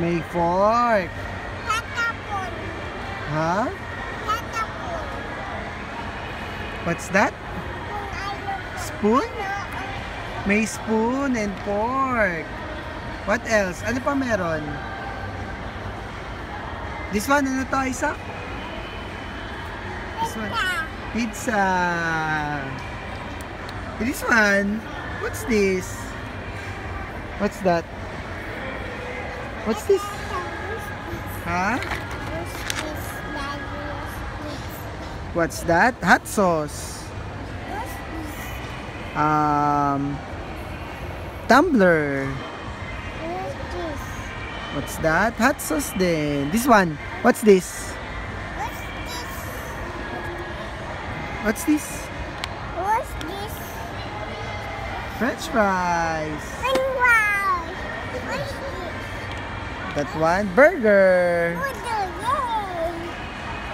May fork. Tatapon. Huh? Tatapon. What's that? Spoon? Ano? May spoon and fork. What else? Ano pa meron? This one, ano to, Isaac? This one. Pizza. Pizza. This one, what's this? What's that? What's this? Huh? What's that? Hot sauce. Um, tumbler. What's that? Hot sauce din. This one. What's this? What's this? What's this? French fries. French fries. That one. Burger.